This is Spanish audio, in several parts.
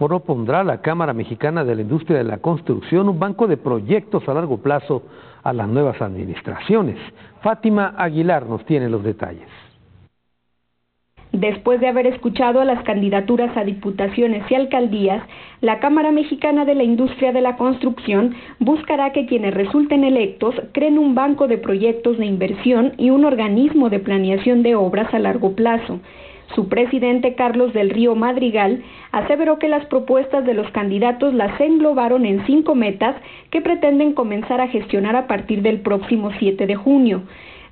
propondrá la Cámara Mexicana de la Industria de la Construcción un banco de proyectos a largo plazo a las nuevas administraciones. Fátima Aguilar nos tiene los detalles. Después de haber escuchado a las candidaturas a diputaciones y alcaldías, la Cámara Mexicana de la Industria de la Construcción buscará que quienes resulten electos creen un banco de proyectos de inversión y un organismo de planeación de obras a largo plazo. Su presidente Carlos del Río Madrigal aseveró que las propuestas de los candidatos las englobaron en cinco metas que pretenden comenzar a gestionar a partir del próximo 7 de junio.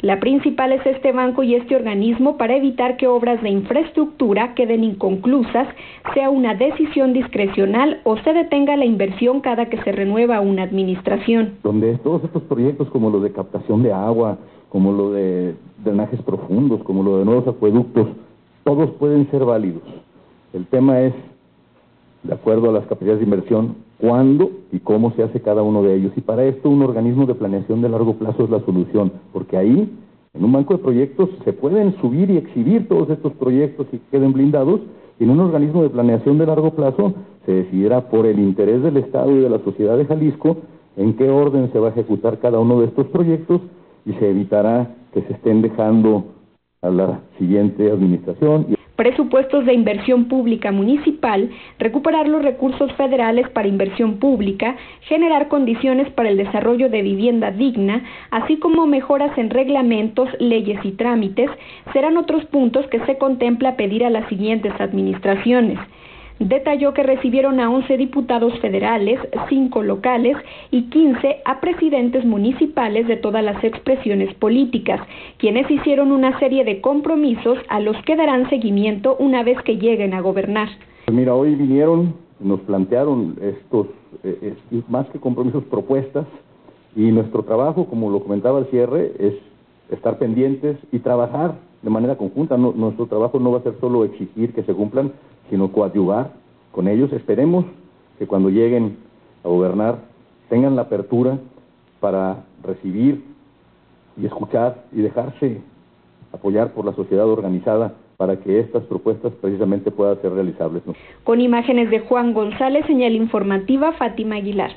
La principal es este banco y este organismo para evitar que obras de infraestructura queden inconclusas, sea una decisión discrecional o se detenga la inversión cada que se renueva una administración. Donde todos estos proyectos como lo de captación de agua, como lo de drenajes profundos, como lo de nuevos acueductos, todos pueden ser válidos. El tema es, de acuerdo a las capacidades de inversión, cuándo y cómo se hace cada uno de ellos. Y para esto un organismo de planeación de largo plazo es la solución, porque ahí, en un banco de proyectos, se pueden subir y exhibir todos estos proyectos y queden blindados, y en un organismo de planeación de largo plazo se decidirá por el interés del Estado y de la sociedad de Jalisco en qué orden se va a ejecutar cada uno de estos proyectos y se evitará que se estén dejando a la siguiente administración presupuestos de inversión pública municipal, recuperar los recursos federales para inversión pública, generar condiciones para el desarrollo de vivienda digna, así como mejoras en reglamentos, leyes y trámites, serán otros puntos que se contempla pedir a las siguientes administraciones detalló que recibieron a 11 diputados federales, 5 locales y 15 a presidentes municipales de todas las expresiones políticas, quienes hicieron una serie de compromisos a los que darán seguimiento una vez que lleguen a gobernar. Mira, hoy vinieron, nos plantearon estos, eh, más que compromisos, propuestas, y nuestro trabajo, como lo comentaba al cierre, es estar pendientes y trabajar de manera conjunta. nuestro trabajo no va a ser solo exigir que se cumplan, sino coadyuvar con ellos. Esperemos que cuando lleguen a gobernar tengan la apertura para recibir y escuchar y dejarse apoyar por la sociedad organizada para que estas propuestas precisamente puedan ser realizables. Con imágenes de Juan González, señal informativa Fátima Aguilar.